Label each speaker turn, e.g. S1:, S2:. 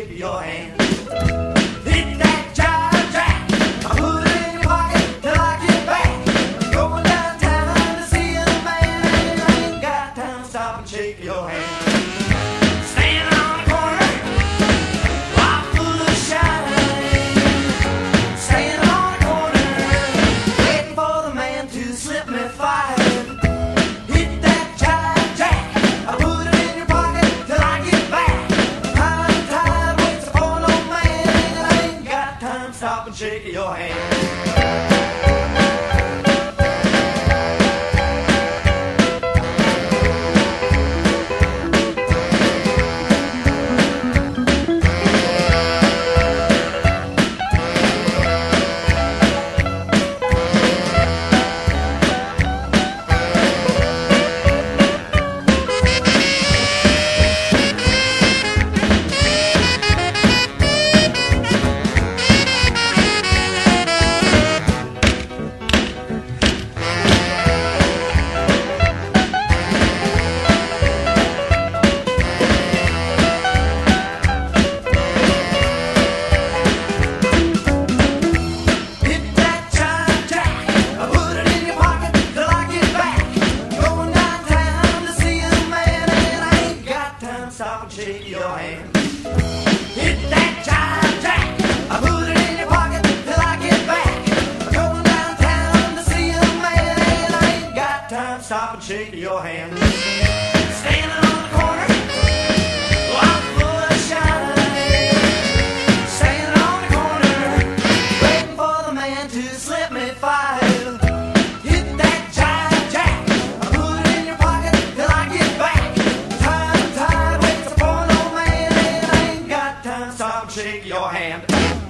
S1: Shake your hand. Hit that. I put it in pocket till I get back. Going downtown to see man. I ain't got time to stop and shake your hand. and shake your hand. one stop and shake your hand. Hit that jive jack. I put it in your pocket till I get back. I'm going downtown to see a man and I ain't got time. Stop and shake your hand. Standing on Come shake your hand.